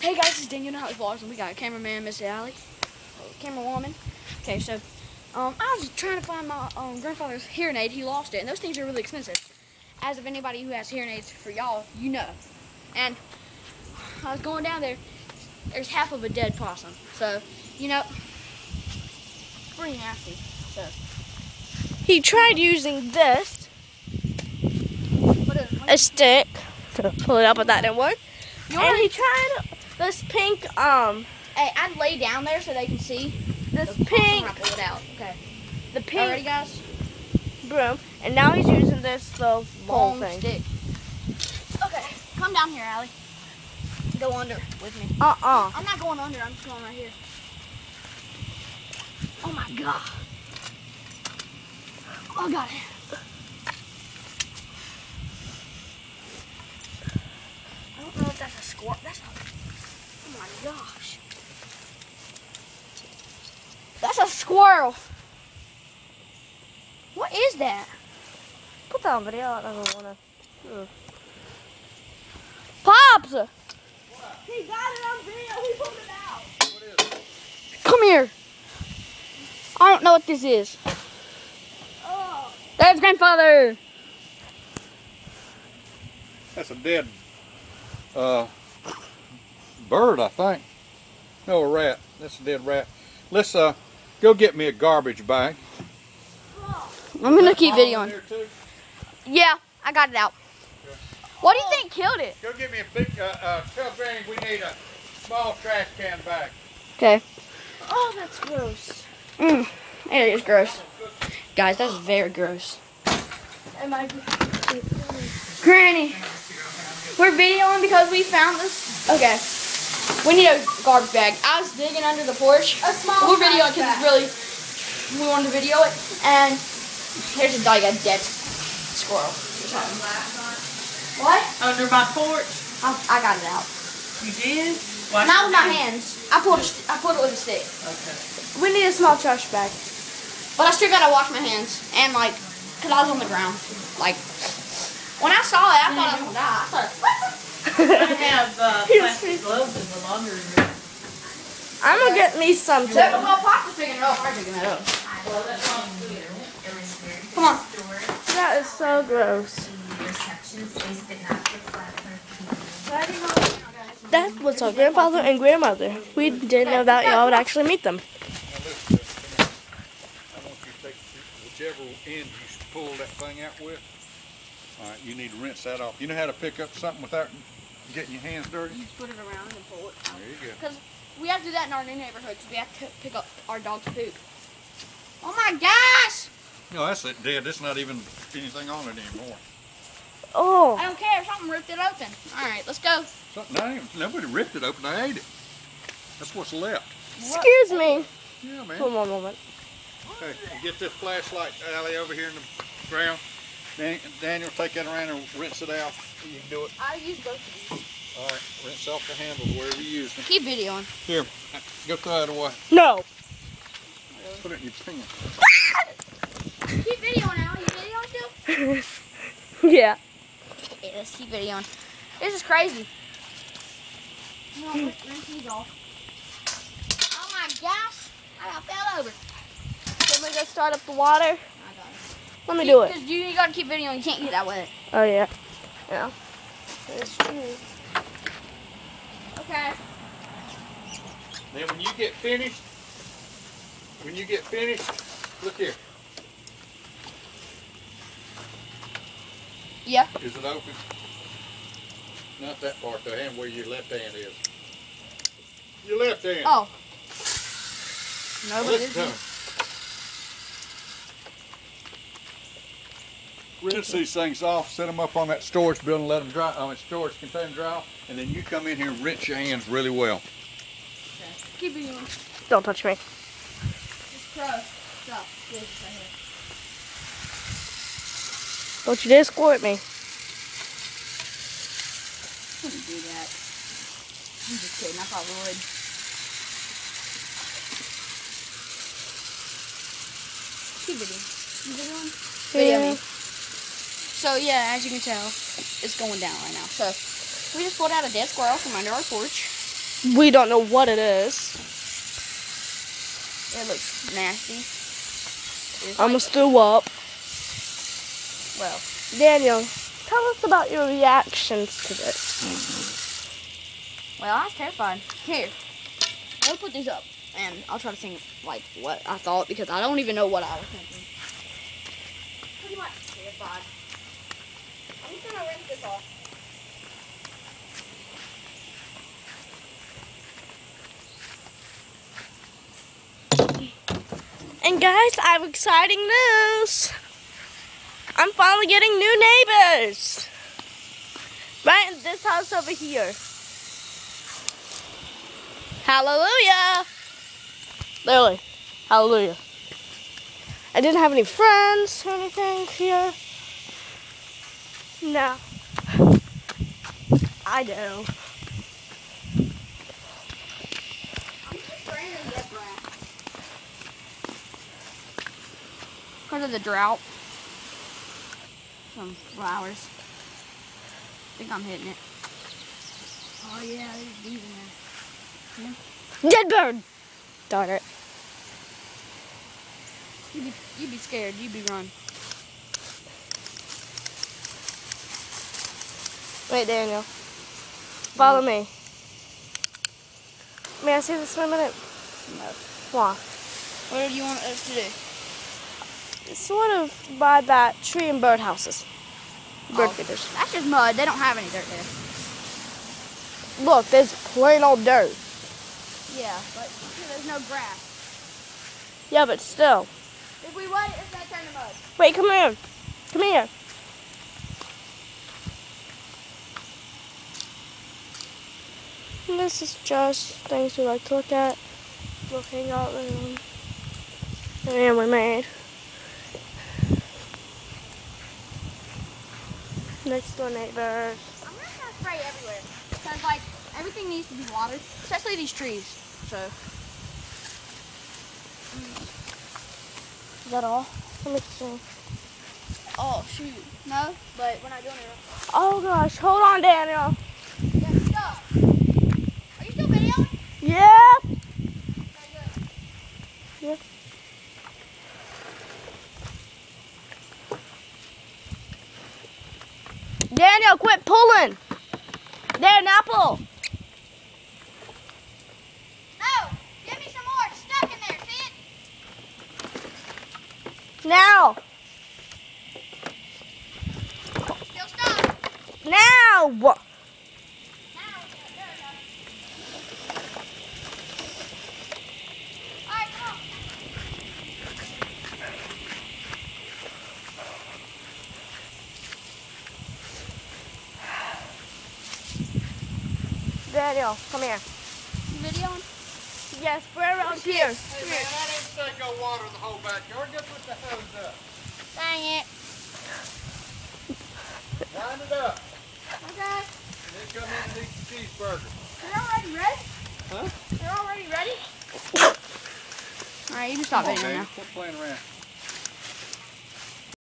Hey guys, this is Daniel Nightly Vlogs, and we got a cameraman, Miss Allie, camera woman. Okay, so um, I was trying to find my um, grandfather's hearing aid. He lost it, and those things are really expensive. As of anybody who has hearing aids for y'all, you know. And I was going down there. There's half of a dead possum, so you know, pretty nasty. So, He tried using this, a stick, to pull it up, but that didn't work. you And he tried this pink, um, hey, I'd lay down there so they can see this the pink, pull it out. Okay, the pink guys? broom, and now he's using this little long thing. stick. Okay, come down here, Allie. Go under with me. Uh-uh. I'm not going under. I'm just going right here. Oh my god. Oh, it. I don't know if that's a squirrel. That's a. Oh my gosh. That's a squirrel. What is that? Put that on video, I don't wanna. Ugh. Pops! He got it on video, he pulled it out. What is? Come here. I don't know what this is. Oh. There's grandfather. That's a dead uh, bird, I think. No, a rat. That's a dead rat. Let's uh, go get me a garbage bag. I'm gonna keep videoing. Yeah, I got it out. What do you think killed it? Go get me a big, uh, uh, tell Granny we need a small trash can bag. Okay. Oh, that's gross. Mm, it is gross. Guys, that's very gross. Am I... Granny, we're videoing because we found this. Okay. We need a garbage bag. I was digging under the porch. A small We're videoing trash because it's really, we wanted to video it. And here's a, like a dead squirrel. What? Under my porch? I, I got it out. You did? Wash Not with my hands. hands. I pulled, a I pulled it with a stick. Okay. We need a small trash bag. But I still gotta wash my hands and like, cause I was on the ground. Like, when I saw it, I thought I was gonna die. I thought, I have uh, plastic gloves in the laundry room. I'm gonna get me some too. Well, Pop was picking it up. I'm picking it up. Well, that's not clear. Come on. That is so gross. That was our grandfather and grandmother. We didn't know that y'all would actually meet them. Now listen, to me. I want you to take whichever end you pull that thing out with. All right, you need to rinse that off. You know how to pick up something without getting your hands dirty? You just put it around and pull it out. There you go. Because we have to do that in our new neighborhood because we have to pick up our dog's poop. Oh my gosh! No, that's it dead. There's not even anything on it anymore. Oh, I don't care. Something ripped it open. All right, let's go. Something, I nobody ripped it open. I ate it. That's what's left. excuse me. Yeah, man. One more moment. Okay, get this flashlight Allie over here in the ground. Dan- Daniel, take that around and rinse it out. You can do it. I use both of these. All right, rinse off the handles wherever you use them. Keep videoing. Here, go throw it away. No. Put it in your pen. Keep videoing, Al. You videoing still? Yeah. Yeah, let's keep videoing. This is crazy. No, rinse rinse these off. Oh my gosh! I got fell over. Can we go start up the water? I got it. Let me do it. Because you, you gotta keep videoing. You can't get that wet. Oh yeah. Yeah. That's true. Okay. Then when you get finished, when you get finished, look here. Yeah. Is it open? Not that part, the hand where your left hand is. Your left hand. Oh. No, but Listen this to is. me. Rinse these things off, set them up on that storage building, let them dry, on a storage container dry and then you come in here and rinse your hands really well. Keep videoing. Don't touch me. Just crow. Stop. This is right here. Don't you dare squirt me. Couldn't do that. I'm just kidding. I probably would. Keep videoing. You videoing? Video Yeah. me. So yeah, as you can tell, it's going down right now. So we just pulled out a dead squirrel from under our porch. We don't know what it is. It looks nasty. It's I like- almost threw up. well, Daniel, tell us about your reactions to this. well, I was terrified. Here, I'll put these up, and I'll try to think like what I thought because I don't even know what I was thinking. Pretty much terrified. I'm just gonna rinse this off. And guys, I have exciting news. I'm finally getting new neighbors. Right in this house over here. Hallelujah. Literally, hallelujah. I didn't have any friends or anything here. No. I do. I'm just spraying the wet grass. Because of the drought. Some flowers. I think I'm hitting it. Oh yeah, there's bees in there. Dead bird. Darn it. You'd be, you'd be scared. You'd be run. Wait, Daniel. Follow me. May I see this for a minute? No. Why? What do you want us to do? Sort of by that tree and bird houses. Bird Oh. feeders. That's just mud. They don't have any dirt there. Look, there's plain old dirt. Yeah, but there's no grass. Yeah, but still. If we wet it, it's gonna turn to mud. Wait, come here. Come here. And this is just things we like to look at. Looking out room. And we made. Next door neighbors. I'm gonna spray everywhere because like everything needs to be watered, especially these trees. So. Is that all? Let me see. Oh shoot. No, but we're not doing it. Oh gosh, hold on, Daniel. Yeah, stop. Are you still videoing? Yeah. Okay, Daniel, quit pulling. There, an apple. No, give me some more. It's stuck in there. See it? Now. Now. Now. There we go. All right, come on. Daniel, come here. You videoing? Yes, we're around here. Hey man, I didn't say go water the whole backyard. Just put the hose up. Dang it. Line it up. Okay. And then come in and eat the cheeseburger. They're already ready? Huh? They're already ready? Alright, you can stop Come on, videoing baby. now. Quit playing around.